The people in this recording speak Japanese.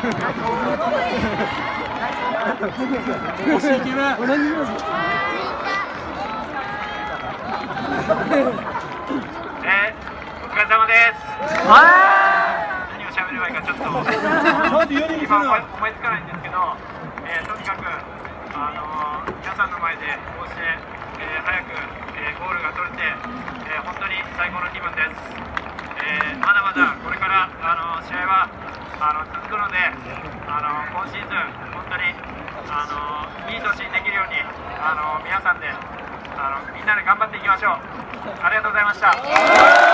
惜しい球同じようえー、お疲れ様です。何を喋ればいいかちょっと今思いつかないんですけど、えー、とにかく、あのー、皆さんの前でこうして、えー、早く、えゴールが取れて、え本当に最高の気分です、えまだまだこれから、あの試合はあの続くので、あの今シーズン本当に、あのいい年にできるように、あの皆さんであのみんなで頑張っていきましょう。ありがとうございました。